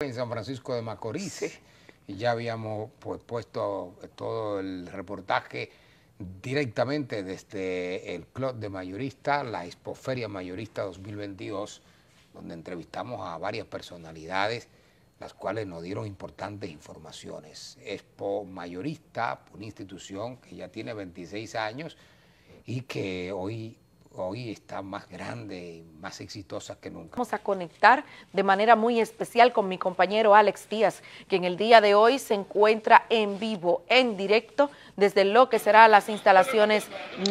en San Francisco de Macorís. Y ya habíamos pues, puesto todo el reportaje directamente desde el Club de Mayorista, la Expoferia Mayorista 2022, donde entrevistamos a varias personalidades, las cuales nos dieron importantes informaciones. Expo Mayorista, una institución que ya tiene 26 años y que hoy hoy está más grande y más exitosa que nunca. Vamos a conectar de manera muy especial con mi compañero Alex Díaz, que en el día de hoy se encuentra en vivo, en directo, desde lo que será las instalaciones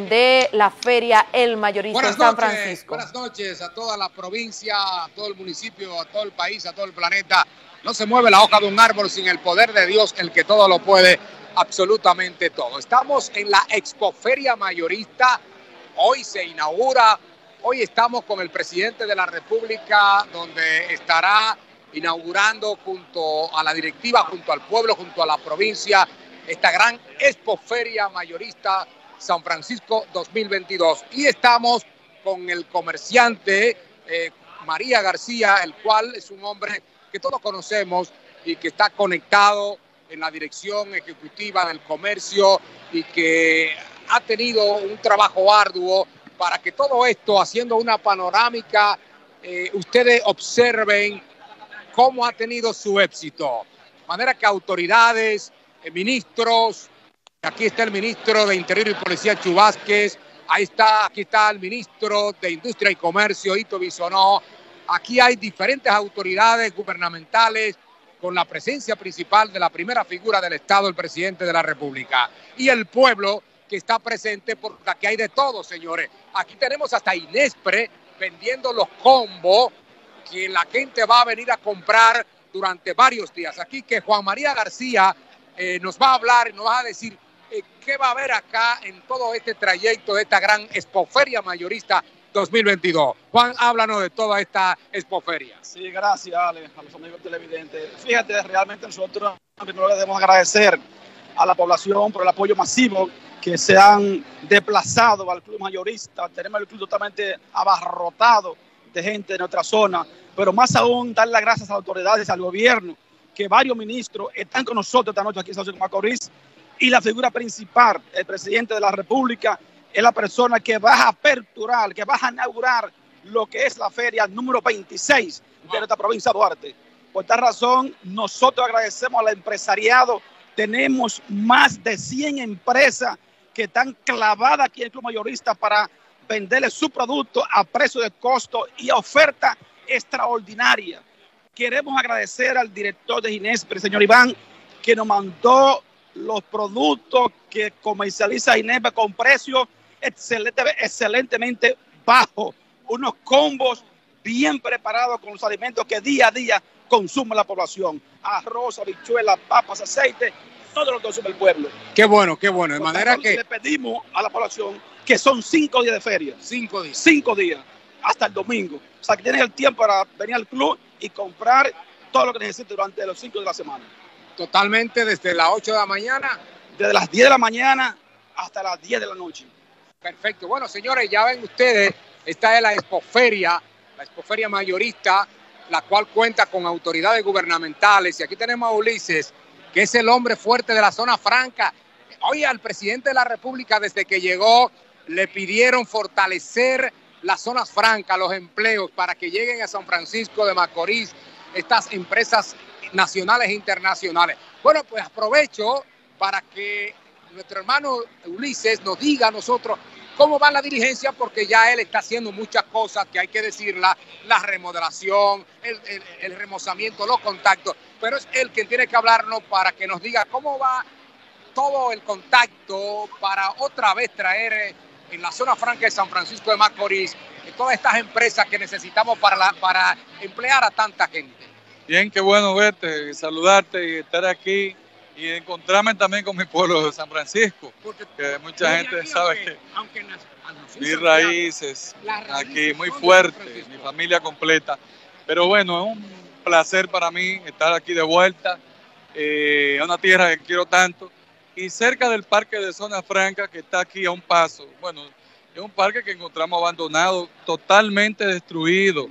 de la Feria El Mayorista en San Francisco. Buenas noches a toda la provincia, a todo el municipio, a todo el país, a todo el planeta. No se mueve la hoja de un árbol sin el poder de Dios, el que todo lo puede, absolutamente todo. Estamos en la Expoferia Mayorista hoy se inaugura. Hoy estamos con el presidente de la República, donde estará inaugurando junto a la directiva, junto al pueblo, junto a la provincia, esta gran expoferia mayorista San Francisco 2022. Y estamos con el comerciante eh, María García, el cual es un hombre que todos conocemos y que está conectado en la dirección ejecutiva del comercio y que ha tenido un trabajo arduo para que todo esto, haciendo una panorámica, eh, ustedes observen cómo ha tenido su éxito. De manera que autoridades, eh, ministros, aquí está el ministro de Interior y Policía Chubásquez, ahí está, aquí está el ministro de Industria y Comercio, Ito Bisonó, aquí hay diferentes autoridades gubernamentales con la presencia principal de la primera figura del Estado, el presidente de la República, y el pueblo que está presente porque aquí hay de todo, señores. Aquí tenemos hasta Inespre vendiendo los combos que la gente va a venir a comprar durante varios días. Aquí que Juan María García eh, nos va a hablar nos va a decir eh, qué va a haber acá en todo este trayecto de esta gran expoferia mayorista 2022. Juan, háblanos de toda esta expoferia. Sí, gracias, Ale, a los amigos televidentes. Fíjate, realmente nosotros primero le debemos agradecer a la población por el apoyo masivo que se han desplazado al club mayorista. Tenemos el club totalmente abarrotado de gente de nuestra zona, pero más aún dar las gracias a las autoridades, al gobierno, que varios ministros están con nosotros esta noche aquí en San Francisco Macorís y la figura principal, el presidente de la República, es la persona que va a aperturar, que va a inaugurar lo que es la feria número 26 de nuestra provincia de Duarte. Por esta razón, nosotros agradecemos al empresariado. Tenemos más de 100 empresas que están clavadas aquí en el Club Mayorista para venderle su producto a precio de costo y oferta extraordinaria. Queremos agradecer al director de Ginespre, señor Iván, que nos mandó los productos que comercializa Ginespre con precios excelente, excelentemente bajos, unos combos bien preparados con los alimentos que día a día consume la población. Arroz, habichuelas, papas, aceite todo lo que consume el pueblo. Qué bueno, qué bueno. De manera que. Le pedimos a la población que son cinco días de feria. Cinco días. Cinco días, hasta el domingo. O sea, que tienes el tiempo para venir al club y comprar todo lo que necesites durante los cinco de la semana. Totalmente desde las 8 de la mañana. Desde las 10 de la mañana hasta las 10 de la noche. Perfecto. Bueno, señores, ya ven ustedes, esta es la expoferia, la expoferia mayorista, la cual cuenta con autoridades gubernamentales. Y aquí tenemos a Ulises que es el hombre fuerte de la zona franca. Hoy al presidente de la República, desde que llegó, le pidieron fortalecer las zonas francas, los empleos, para que lleguen a San Francisco de Macorís estas empresas nacionales e internacionales. Bueno, pues aprovecho para que nuestro hermano Ulises nos diga a nosotros cómo va la diligencia, porque ya él está haciendo muchas cosas que hay que decirla, la remodelación, el, remozamiento, los contactos, pero es él quien tiene que hablarnos para que nos diga cómo va todo el contacto para otra vez traer eh, en la zona franca de San Francisco de Macorís eh, todas estas empresas que necesitamos para, para emplear a tanta gente. Bien, qué bueno verte, saludarte y estar aquí y encontrarme también con mi pueblo de San Francisco, Porque que mucha gente sabe que mis raíces aquí muy fuerte, mi familia completa. Pero bueno, es un placer para mí estar aquí de vuelta, eh, a una tierra que quiero tanto, y cerca del parque de Zona Franca que está aquí a un paso. Bueno, es un parque que encontramos abandonado, totalmente destruido.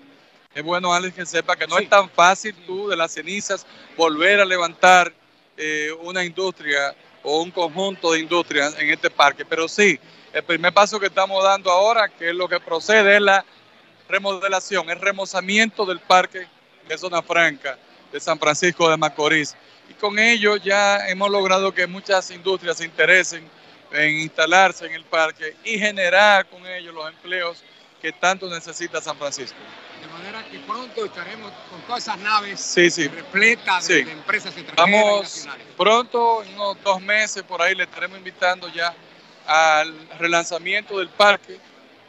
es bueno, Alex, que sepa que no es tan fácil tú de las cenizas volver a levantar eh, una industria o un conjunto de industrias en este parque. Pero sí, el primer paso que estamos dando ahora, que es lo que procede, es la remodelación, el remozamiento del parque de Zona Franca de San Francisco de Macorís. Y con ello ya hemos logrado que muchas industrias se interesen en instalarse en el parque y generar con ello los empleos que tanto necesita San Francisco. De manera que pronto estaremos con todas esas naves repletas de, empresas extranjeras Vamos, Pronto, en unos dos meses por ahí, le estaremos invitando ya al relanzamiento del parque,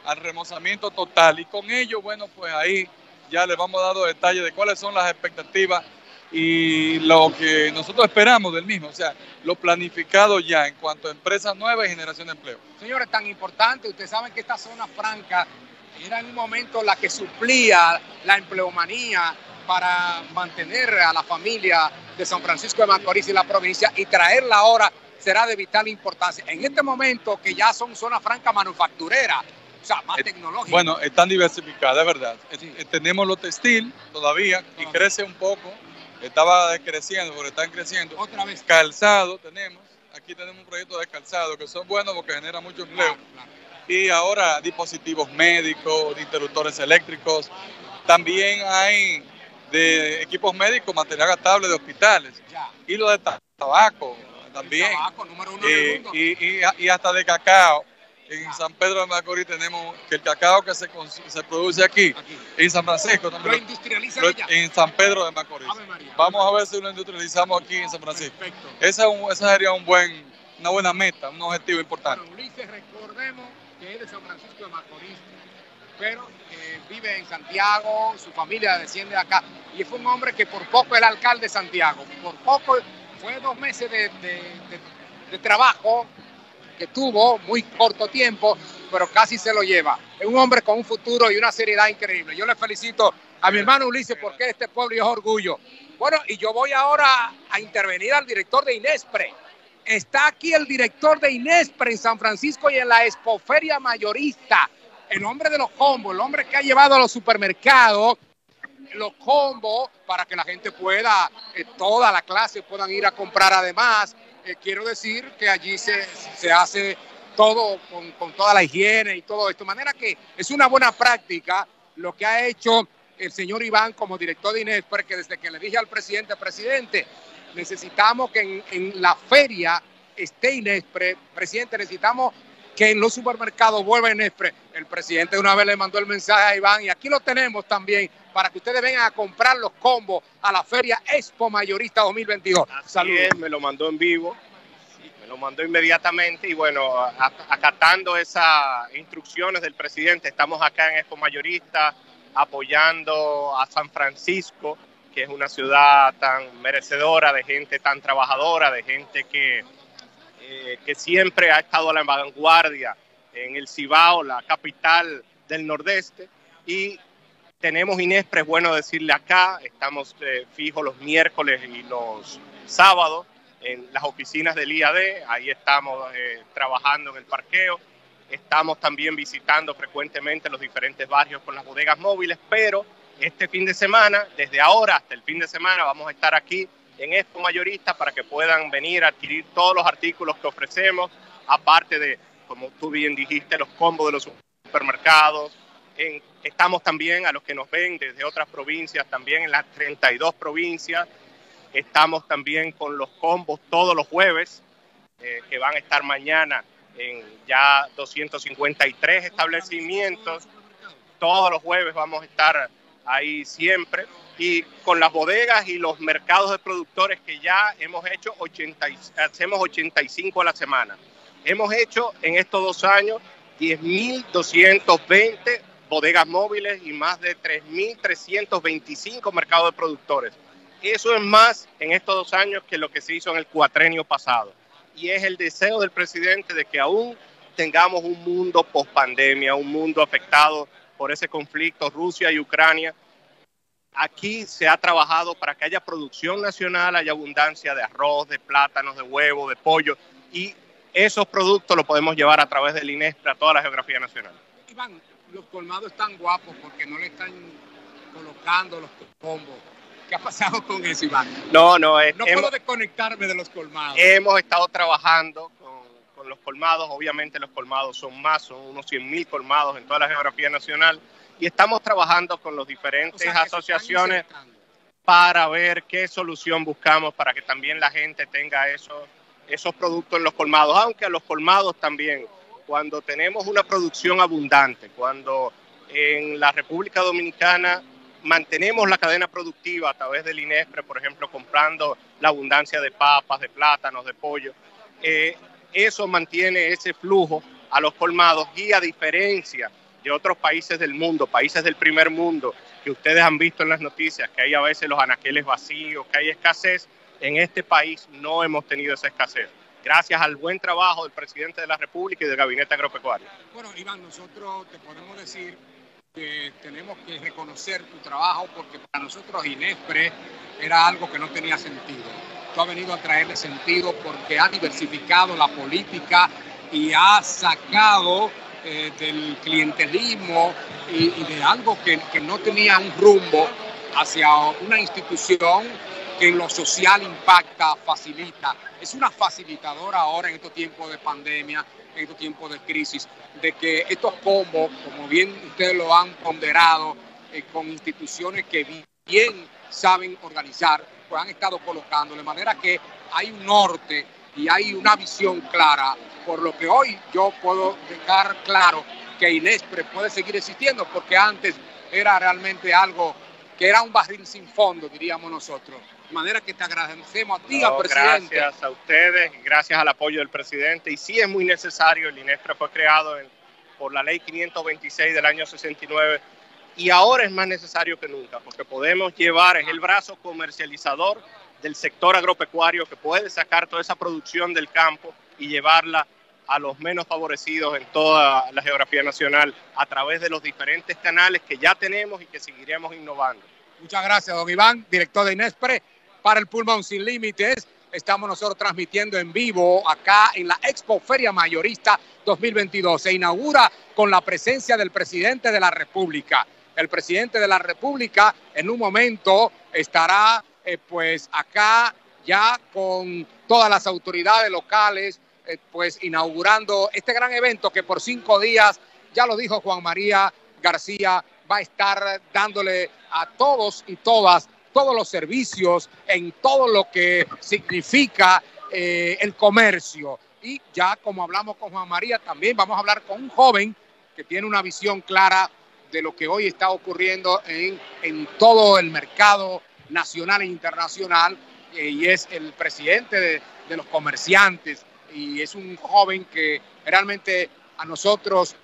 al remozamiento total. Y con ello, bueno, pues ahí ya les vamos dando detalles de cuáles son las expectativas y lo que nosotros esperamos del mismo, o sea, lo planificado ya en cuanto a empresas nuevas y generación de empleo. Señores, tan importante, ustedes saben que esta zona franca era en un momento la que suplía la empleomanía para mantener a la familia de San Francisco de Macorís y la provincia y traerla ahora será de vital importancia. En este momento que ya son zona franca manufacturera, sea, más eh, tecnológica. Bueno, están diversificadas, es verdad. Eh, tenemos lo textil todavía y crece un poco. Estaba decreciendo, pero están creciendo. Otra vez. Calzado tenemos. Aquí tenemos un proyecto de calzado que son buenos porque genera mucho empleo y ahora dispositivos médicos, interruptores eléctricos. También hay de equipos médicos, material gastable de hospitales y lo de tabaco también. y, hasta de cacao. En San Pedro de Macorís tenemos que el cacao que se, se produce aquí, en San Francisco también. ¿Lo industrializan En San Pedro de Macorís. Vamos a ver si lo industrializamos aquí en San Francisco. Esa, sería un buen, una buena meta, un objetivo importante. Bueno, Ulises, recordemos que es de San Francisco de Macorís, pero vive en Santiago, su familia desciende acá, y fue un hombre que por poco el alcalde de Santiago, por poco fue dos meses de, de trabajo que tuvo, muy corto tiempo, pero casi se lo lleva. Es un hombre con un futuro y una seriedad increíble. Yo le felicito a mi hermano Ulises porque este pueblo es orgullo. Bueno, y yo voy ahora a intervenir al director de Inespre Está aquí el director de Inespre en San Francisco y en la Expoferia Mayorista. El hombre de los combos, el hombre que ha llevado a los supermercados los combos para que la gente pueda, eh, toda la clase puedan ir a comprar. Además, eh, quiero decir que allí se, se hace todo con, con, toda la higiene y todo esto. De manera que es una buena práctica lo que ha hecho el señor Iván como director de Inespre, que desde que le dije al presidente, presidente, necesitamos que en, la feria esté Inespre. Presidente, necesitamos que en los supermercados vuelva Inespre. El presidente una vez le mandó el mensaje a Iván y aquí lo tenemos también para que ustedes vengan a comprar los combos a la feria Expo Mayorista 2022. Saludos. me lo mandó en vivo, me lo mandó inmediatamente y bueno, acatando esas instrucciones del presidente, estamos acá en Expo Mayorista apoyando a San Francisco que es una ciudad tan merecedora, de gente tan trabajadora, de gente que, eh, que siempre ha estado a la vanguardia en el Cibao, la capital del Nordeste. Y tenemos Inespre, es bueno decirle acá, estamos eh, fijos los miércoles y los sábados en las oficinas del IAD, ahí estamos eh, trabajando en el parqueo. Estamos también visitando frecuentemente los diferentes barrios con las bodegas móviles, pero este fin de semana, desde ahora hasta el fin de semana, vamos a estar aquí en Expo Mayorista para que puedan venir a adquirir todos los artículos que ofrecemos, aparte de, como tú bien dijiste, los combos de los supermercados. Estamos también a los que nos ven desde otras provincias, también en las 32 provincias. Estamos también con los combos todos los jueves, eh, que van a estar mañana en ya 253 establecimientos. Todos los jueves vamos a estar ahí siempre. Y con las bodegas y los mercados de productores que ya hemos hecho, 80, hacemos 85 a la semana. Hemos hecho en estos dos años 10.220 bodegas móviles y más de 3.325 mercados de productores. Eso es más en estos dos años que lo que se hizo en el cuatrenio pasado. Y es el deseo del presidente de que aún tengamos un mundo post pandemia, un mundo afectado por ese conflicto Rusia y Ucrania. Aquí se ha trabajado para que haya producción nacional, haya abundancia de arroz, de plátanos, de huevo, de pollo y esos productos los podemos llevar a través del INESPRA a toda la geografía nacional. Iván, los colmados están guapos porque no le están colocando los combos. ¿Qué ha pasado con eso, Iván? No, no, no puedo desconectarme de los colmados. Hemos estado trabajando con, con, los colmados, obviamente los colmados son más, son unos 100 mil colmados en toda la geografía nacional, y estamos trabajando con las diferentes asociaciones para ver qué solución buscamos para que también la gente tenga esos, esos productos en los colmados, aunque a los colmados también, cuando tenemos una producción abundante, cuando en la República Dominicana mantenemos la cadena productiva a través del INESPRE, por ejemplo, comprando la abundancia de papas, de plátanos, de pollo, eh, eso mantiene ese flujo a los colmados y a diferencia de otros países del mundo, países del primer mundo, que ustedes han visto en las noticias, que hay a veces los anaqueles vacíos, que hay escasez, en este país no hemos tenido esa escasez. Gracias al buen trabajo del presidente de la República y del gabinete agropecuario. Bueno, Iván, nosotros te podemos decir que tenemos que reconocer tu trabajo porque para nosotros Inespre era algo que no tenía sentido. Tú has venido a traerle sentido porque ha diversificado la política y ha sacado eh, del clientelismo y, de algo que, que, no tenía un rumbo hacia una institución que en lo social impacta, facilita. Es una facilitadora ahora en estos tiempos de pandemia, en estos tiempos de crisis, de que estos combos, como bien ustedes lo han ponderado, eh, con instituciones que bien saben organizar, pues han estado colocando, de manera que hay un norte y hay una visión clara por lo que hoy yo puedo dejar claro que Inespre puede seguir existiendo, porque antes era realmente algo que era un barril sin fondo, diríamos nosotros. De manera que te agradecemos a ti, al presidente. Gracias a ustedes, gracias al apoyo del presidente. Y sí es muy necesario, el Inespre fue creado por la ley 526 del año 69 y ahora es más necesario que nunca, porque podemos llevar, es el brazo comercializador del sector agropecuario que puede sacar toda esa producción del campo y llevarla a los menos favorecidos en toda la geografía nacional a través de los diferentes canales que ya tenemos y que seguiremos innovando. Muchas gracias, don Iván, director de Inespre para el Pulmón Sin Límites. Estamos nosotros transmitiendo en vivo acá en la Expo Feria Mayorista 2022. Se inaugura con la presencia del presidente de la República. El presidente de la República en un momento estará eh, pues acá ya con todas las autoridades locales, eh, pues inaugurando este gran evento que por cinco días, ya lo dijo Juan María García, va a estar dándole a todos y todas todos los servicios en todo lo que significa eh, el comercio. Y ya como hablamos con Juan María, también vamos a hablar con un joven que tiene una visión clara de lo que hoy está ocurriendo en, en todo el mercado nacional e internacional, eh, y es el presidente de, de los comerciantes, y es un joven que realmente a nosotros,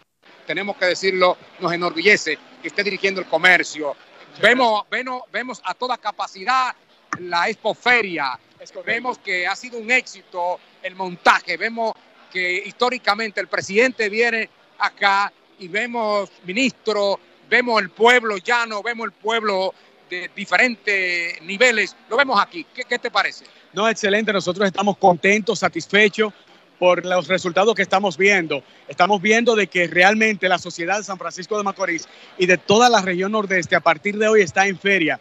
tenemos que decirlo, nos enorgullece que esté dirigiendo el comercio. Vemos, vemos, vemos a toda capacidad la expoferia, vemos que ha sido un éxito el montaje, vemos que históricamente el presidente viene acá y vemos ministro, vemos el pueblo llano, vemos el pueblo de diferentes niveles, lo vemos aquí. ¿Qué, qué te parece? No, excelente. Nosotros estamos contentos, satisfechos por los resultados que estamos viendo. Estamos viendo de que realmente la sociedad de San Francisco de Macorís y de toda la región nordeste a partir de hoy está en feria.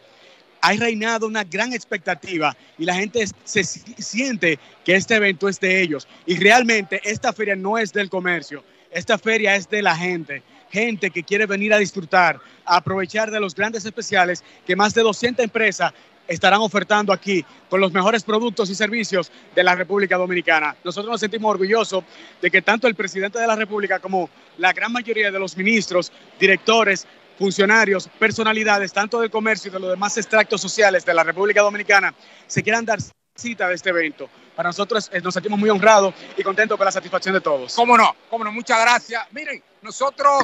Ha reinado una gran expectativa y la gente se siente que este evento es de ellos. Y realmente esta feria no es del comercio, esta feria es de la gente. Gente que quiere venir a disfrutar, a aprovechar de los grandes especiales que más de 200 empresas estarán ofertando aquí con los mejores productos y servicios de la República Dominicana. Nosotros nos sentimos orgullosos de que tanto el presidente de la República como la gran mayoría de los ministros, directores, funcionarios, personalidades, tanto del comercio y de los demás extractos sociales de la República Dominicana, se quieran dar cita de este evento. Para nosotros eh, nos sentimos muy honrados y contentos con la satisfacción de todos. Cómo no, cómo no, muchas gracias. Miren, nosotros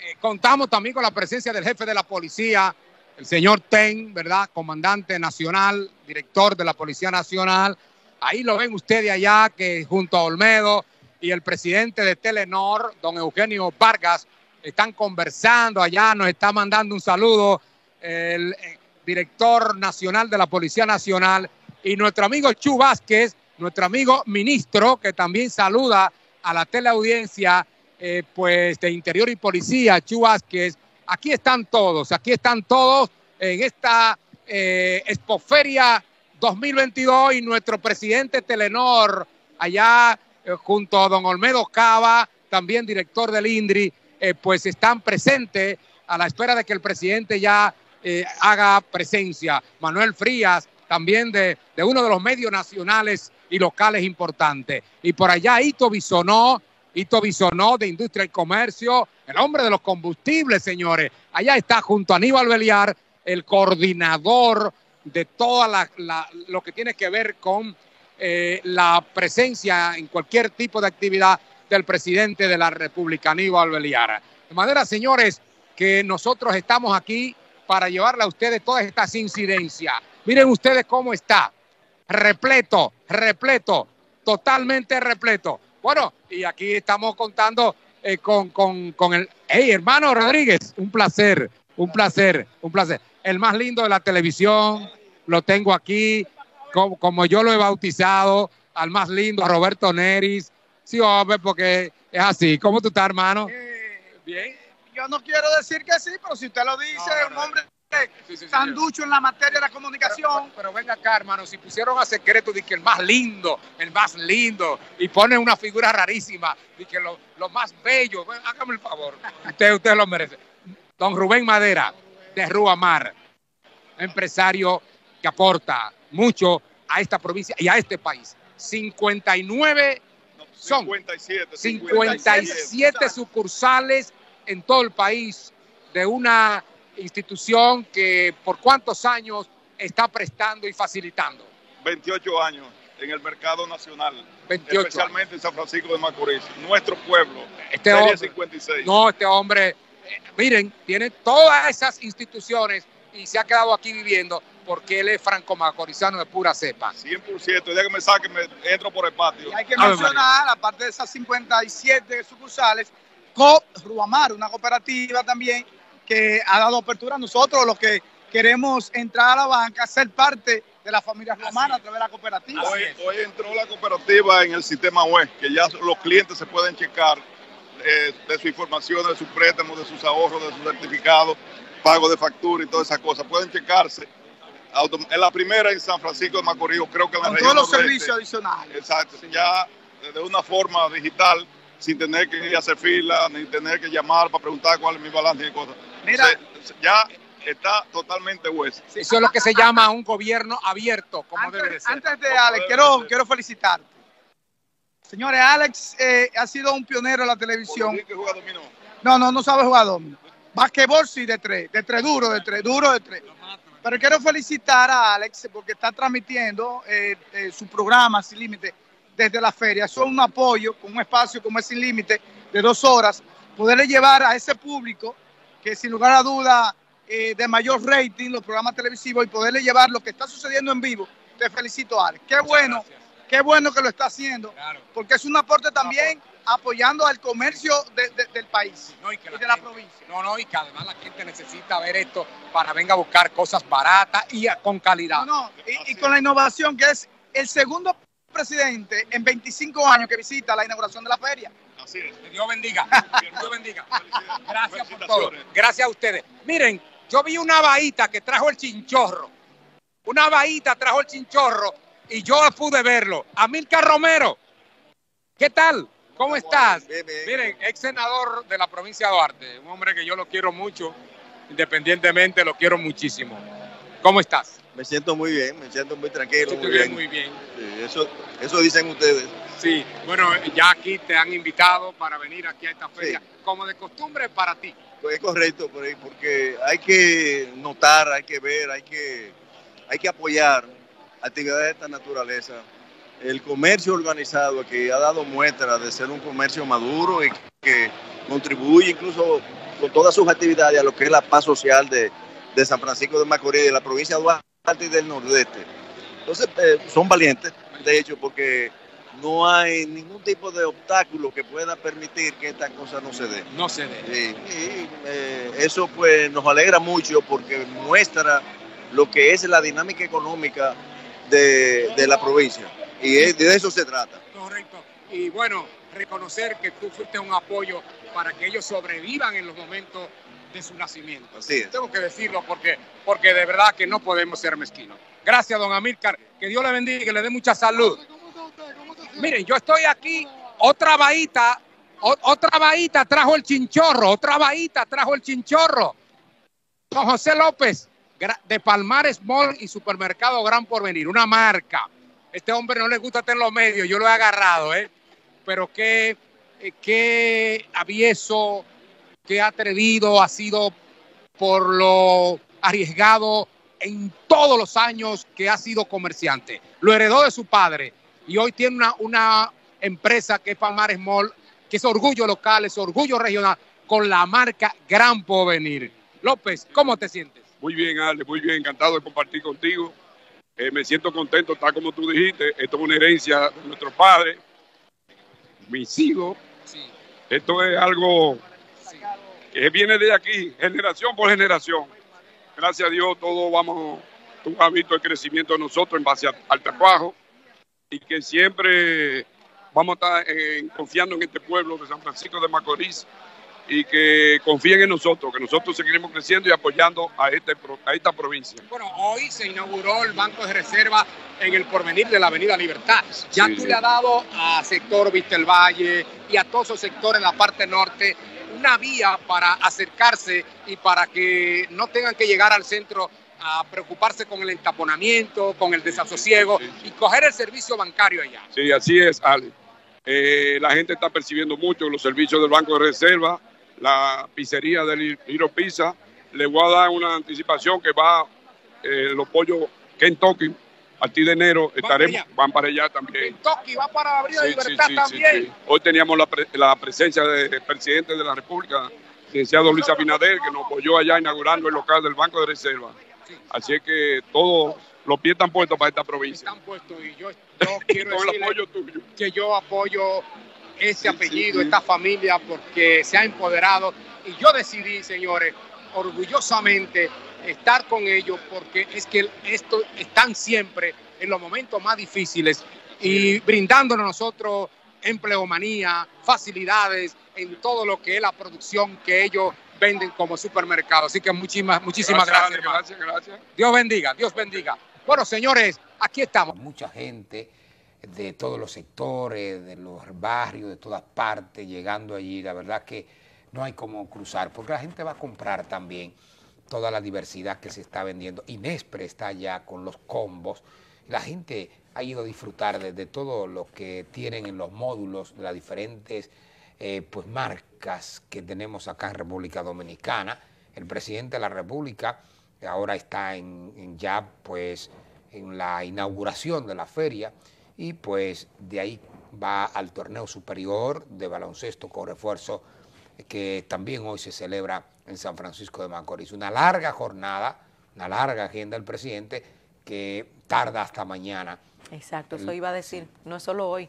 eh, contamos también con la presencia del jefe de la policía, el señor Ten, ¿verdad? Comandante nacional, director de la Policía Nacional. Ahí lo ven ustedes allá, que junto a Olmedo y el presidente de Telenor, don Eugenio Vargas, están conversando allá, nos está mandando un saludo el eh, director nacional de la Policía Nacional y nuestro amigo Chu Vázquez, nuestro amigo ministro, que también saluda a la teleaudiencia eh, pues de Interior y Policía, Chu Vázquez, Aquí están todos, aquí están todos en esta eh, Expoferia 2022 y nuestro presidente Telenor, allá eh, junto a don Olmedo Cava, también director del INDRI, pues están presentes a la espera de que el presidente ya haga presencia. Manuel Frías, también de, de, uno de los medios nacionales y locales importantes. Y por allá Ito Bisonó, Ito Bisonó de Industria y Comercio, el hombre de los combustibles, señores. Allá está junto a Aníbal Beliar, el coordinador de todo lo que tiene que ver con eh, la presencia en cualquier tipo de actividad del presidente de la República, Aníbal Beliar. De manera, señores, que nosotros estamos aquí para llevarle a ustedes todas estas incidencias. Miren ustedes cómo está. Repleto, repleto, totalmente repleto. Bueno, y aquí estamos contando eh, con, con, el... Hey, hermano Rodríguez, un placer, un placer, un placer. El más lindo de la televisión, lo tengo aquí, como, como yo lo he bautizado, al más lindo, a Roberto Neris. Sí, hombre, porque es así. ¿Cómo tú estás, hermano? Eh, Bien. Yo no quiero decir que sí, pero si usted lo dice, un hombre sanducho en la materia de la comunicación. Pero, venga acá, hermano, si pusieron a secreto de que el más lindo, el más lindo, y ponen una figura rarísima, de que lo, más bello, hágame el favor, usted, usted lo merece. Don Rubén Madera, de Ruamar, empresario que aporta mucho a esta provincia y a este país. 59 son 57, 57 sucursales en todo el país de una institución que por cuántos años está prestando y facilitando. 28 años en el mercado nacional, 28 especialmente en San Francisco de Macorís, nuestro pueblo. Este hombre, 56. No, este hombre, eh, miren, tiene todas esas instituciones y se ha quedado aquí viviendo porque él es franco-macorizano de pura cepa. 100%, ya que me saque, me entro por el patio. Y hay que mencionar, aparte de esas 57 sucursales, COP Ruamar, una cooperativa también que ha dado apertura a nosotros, los que queremos entrar a la banca, ser parte de la familia romana a través de la cooperativa. Hoy, entró la cooperativa en el sistema web, que ya los clientes se pueden checar eh, de su información, de sus préstamos, de sus ahorros, de sus certificados, pago de factura y todas esas cosas. Pueden checarse. En la primera en San Francisco de Macorís, creo que en la Con todos los servicios adicionales. Exacto, ya de una forma digital, sin tener que ir a hacer fila, ni tener que llamar para preguntar cuál es mi balance y cosas. Mira, ya está totalmente hueso. Eso es lo que se llama un gobierno abierto, como debe de ser. Antes de Alex, quiero, quiero felicitarte. Señores, Alex eh, ha sido un pionero en la televisión. No, no, no sabe jugar dominó. Basquetbol sí, de tres, de tres duro, de tres duro, de tres. Pero quiero felicitar a Alex porque está transmitiendo eh, eh, su programa Sin Límite desde la feria. Eso es un apoyo con un espacio como es Sin Límite de dos horas, poderle llevar a ese público que sin lugar a duda eh, de mayor rating los programas televisivos y poderle llevar lo que está sucediendo en vivo. Te felicito, Alex. Qué bueno, qué bueno que lo está haciendo, porque es un aporte también apoyando al comercio del país y, de la provincia. No, no, y que además la gente necesita ver esto para venga a buscar cosas baratas y con calidad. No, y, con la innovación que es el segundo presidente en 25 años que visita la inauguración de la feria. Así es. Dios bendiga. Dios bendiga. Gracias por todo. Gracias a ustedes. Miren, yo vi una bahita que trajo el chinchorro. Una bahita trajo el chinchorro y yo pude verlo. Amilcar Romero, ¿qué tal? ¿Cómo estás? Miren, ex senador de la provincia de Duarte, un hombre que yo lo quiero mucho, independientemente lo quiero muchísimo. ¿Cómo estás? Me siento muy bien, me siento muy tranquilo. Muy bien, muy bien. eso, eso dicen ustedes. Sí, bueno, ya aquí te han invitado para venir aquí a esta feria, como de costumbre para ti. Pues es correcto, porque hay que notar, hay que ver, hay que, hay que apoyar actividades de esta naturaleza. El comercio organizado que ha dado muestra de ser un comercio maduro y que contribuye incluso con todas sus actividades a lo que es la paz social de, de San Francisco de Macorís, de la provincia de Duarte y del Nordeste. Entonces, eh, son valientes, de hecho, porque no hay ningún tipo de obstáculo que pueda permitir que esta cosa no se dé. No se dé. Y, eh, eso pues nos alegra mucho porque muestra lo que es la dinámica económica de, la provincia. Y de eso se trata. Correcto. Y bueno, reconocer que tú fuiste un apoyo para que ellos sobrevivan en los momentos de su nacimiento. Tengo que decirlo porque, porque de verdad que no podemos ser mezquinos. Gracias, don Amílcar. Que Dios le bendiga y que le dé mucha salud. Miren, yo estoy aquí, otra vaíta, otra vaíta trajo el chinchorro, otra vaíta trajo el chinchorro. José López, de Palmares Mall y Supermercado Gran Porvenir, una marca. Este hombre no le gusta en los medios, yo lo he agarrado, ¿eh? Pero qué, qué avieso, qué atrevido ha sido por lo arriesgado en todos los años que ha sido comerciante. Lo heredó de su padre y hoy tiene una, una empresa que es Palmares Mall, que es orgullo local, es orgullo regional, con la marca Gran Porvenir. López, ¿cómo te sientes? Muy bien, Ale, muy bien, encantado de compartir contigo. Eh, me siento contento, tal como tú dijiste, esto es una herencia de nuestros padres, mis hijos. Esto es algo que viene de aquí, generación por generación gracias a Dios, todos vamos, tú has visto el crecimiento de nosotros en base al trabajo y que siempre vamos a estar eh, confiando en este pueblo de San Francisco de Macorís y que confíen en nosotros, que nosotros seguiremos creciendo y apoyando a, este, a esta provincia. Bueno, hoy se inauguró el Banco de Reserva en el porvenir de la Avenida Libertad. Ya tú le has dado a sector Valle y a todos esos sectores en la parte norte una vía para acercarse y para que no tengan que llegar al centro a preocuparse con el entaponamiento, con el desasosiego y coger el servicio bancario allá. Sí, así es, Ale. Eh, la gente está percibiendo mucho los servicios del Banco de Reserva, la pizzería del Hiro Pizza. Le voy a dar una anticipación que va eh, los pollos Kentucky a partir de enero estaremos, van para allá también. Kentucky va para abrir la Libertad también. Hoy teníamos la, presencia del presidente de la República, licenciado Luis Abinader, que nos apoyó allá inaugurando el local del Banco de Reserva. Así es que todos los pies están puestos para esta provincia. Están puestos y yo, quiero decir que yo apoyo ese apellido, esta familia, porque se ha empoderado. Y yo decidí, señores, orgullosamente estar con ellos porque es que esto están siempre en los momentos más difíciles y brindándonos a nosotros empleomanía, facilidades en todo lo que es la producción que ellos venden como supermercado. Así que muchísimas, muchísimas gracias. Gracias, gracias. Dios bendiga, Dios bendiga. Bueno, señores, aquí estamos. Mucha gente de todos los sectores, de los barrios, de todas partes, llegando allí. La verdad que no hay como cruzar, porque la gente va a comprar también toda la diversidad que se está vendiendo. Inespre está ya con los combos. La gente ha ido a disfrutar de, todo lo que tienen en los módulos de las diferentes eh, pues, marcas que tenemos acá en República Dominicana. El presidente de la República ahora está en, ya pues en la inauguración de la feria y pues de ahí va al torneo superior de baloncesto con refuerzo que también hoy se celebra en San Francisco de Macorís. Una larga jornada, una larga agenda del presidente que tarda hasta mañana. Exacto, eso iba a decir, no es solo hoy.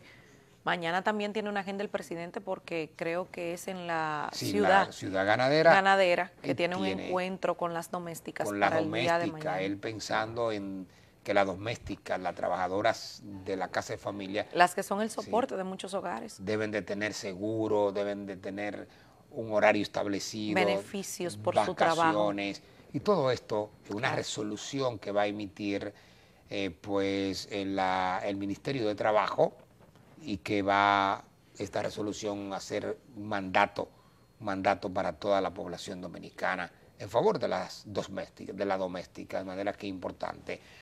Mañana también tiene una agenda el presidente porque creo que es en la ciudad, ciudad ganadera, ganadera que tiene, un encuentro con las domésticas con para el día de mañana. Él pensando en que las domésticas, las trabajadoras de la casa de familia, las que son el soporte de muchos hogares, deben de tener seguro, deben de tener un horario establecido, beneficios por su trabajo. Y todo esto, una resolución que va a emitir eh, pues el, el Ministerio de Trabajo y que va esta resolución a ser mandato, mandato para toda la población dominicana en favor de las domésticas, de la doméstica, de manera que es importante.